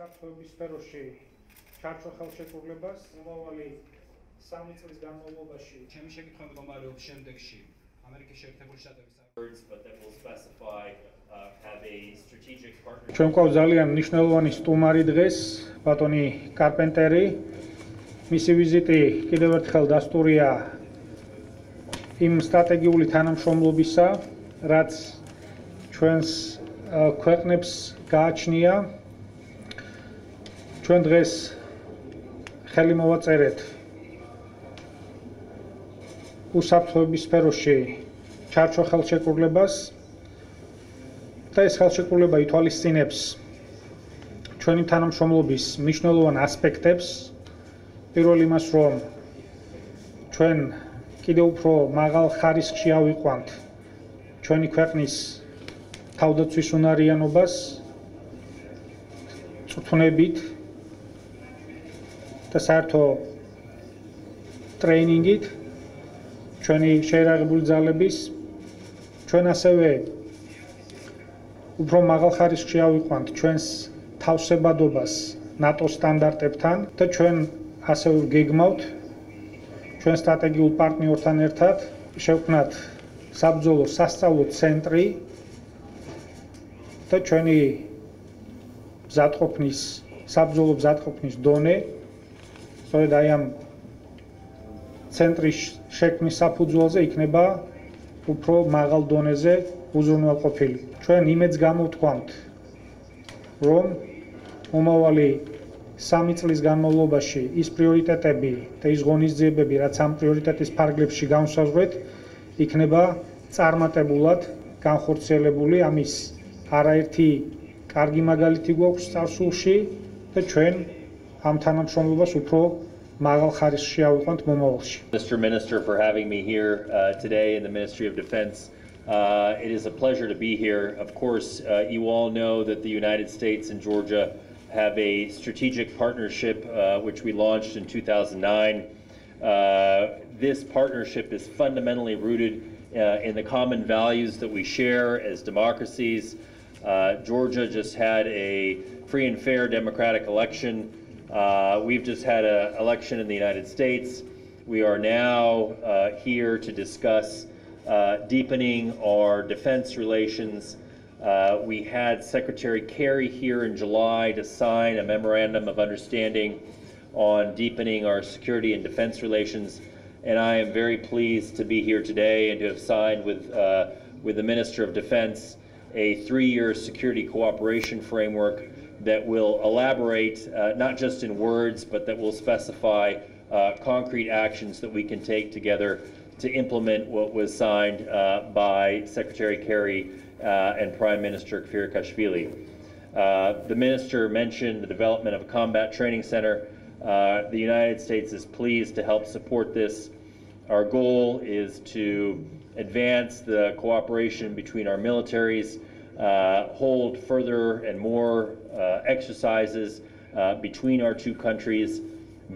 საფრთხეების სფეროში ჩარჩო ხელშეკრულებას მომავალი სამი წლის განმავლობაში ჩემი შეკითხვა მდგომარეობს შემდეგში ამერიკის შეერთებული შტატების uh, ჩვენ ყავს ძალიან მნიშვნელოვანი სტუმარი დღეს ბატონი კარპენტერი. მისი ვიზიტი კიდევ ერთხელ დასტურია იმ სტრატეგიული თანამშრომლობისა რაც ჩვენს ა, ქვეყნებს გააჩნია ჩვენ დღეს ხელი მოვაწერეთ უსაფრთხოების სფეროში ჩარჩო ხელშეკრულებას და ეს ხელშეკრულება ითვალისწინებს ჩვენი თანამშრომლობის მნიშვნელოვან ასპექტებს. პირველ იმას რომ ჩვენ კიდევ უფრო მაღალ ხარისხში ავიყვანთ ჩვენი ქვეყნის თავდაცვის უნარიანობას წვრთნებით და საერთო ტრეინინგით ჩვენი შეერაღებული ძალების ჩვენ ასევე უფრო მაღალ ხარისხში ავიყვანთ ჩვენს თავსებადობას ნატო სტანდარტებთან და ჩვენ ასევე გეგმავთ ჩვენ სტრატეგიულ პარტნიორთან ერთად შევქმნათ საბრძოლო სასწავლო ცენტრი და ჩვენი მზადყოფნის საბრძოლო მზადყოფნის დონე სწორედ აი ამ ცენტრის შექმნის საფუძველზე იქნება უფრო მაღალ დონეზე უზრუნველყოფილი. ჩვენ იმედს გამოვთქვამთ, რომ მომავალი სამი წლის განმავლობაში ის პრიორიტეტები და ის ღონისძიებები, რაც ამ პრიორიტეტის ფარგლებში განსაზღვრეთ, იქნება წარმატებულად განხორციელებული. ამის არაერთი კარგი მაგალითი გვაქვს წარსულში და ჩვენ ამ თანამშრომლობას უფრო მაღალ ხარისხში ავიყვანთ მომავალში. Mr. Minister, for having me here uh, today in the Ministry of Defense. Uh, It is a pleasure to be here. Of course, uh, you all know that the United States and Georgia have a strategic partnership uh, which we launched in 2009. Uh, This partnership is fundamentally rooted uh, in the common values that we share as democracies. Uh, Georgia just had a free and fair democratic election. Uh, We've just had an election in the United States. We are now uh, here to discuss uh, deepening our defense relations. Uh, We had Secretary Kerry here in July to sign a memorandum of understanding on deepening our security and defense relations. And I am very pleased to be here today and to have signed with, uh, with the Minister of Defense a three-year security cooperation framework that will elaborate, uh, not just in words, but that will specify uh, concrete actions that we can take together to implement what was signed uh, by Secretary Kerry uh, and Prime Minister Kvirikashvili. Uh, The minister mentioned the development of a combat training center. Uh, The United States is pleased to help support this. Our goal is to advance the cooperation between our militaries, hold further and more uh, exercises uh, between our two countries,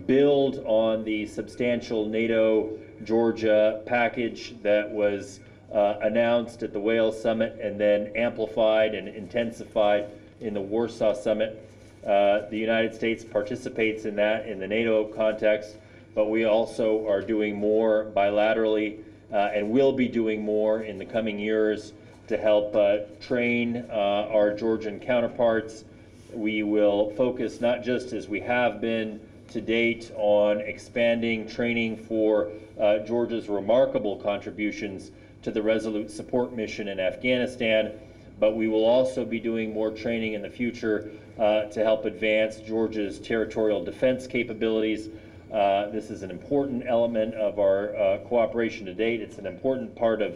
build on the substantial NATO Georgia package that was uh, announced at the Wales Summit and then amplified and intensified in the Warsaw Summit. Uh, the United States participates in that in the NATO context, but we also are doing more bilaterally uh, and will be doing more in the coming years to help uh, train uh, our Georgian counterparts. We will focus not just as we have been to date on expanding training for uh, Georgia's remarkable contributions to the Resolute Support Mission in Afghanistan, but we will also be doing more training in the future uh, to help advance Georgia's territorial defense capabilities. Uh, This is an important element of our uh, cooperation to date. It's an important part of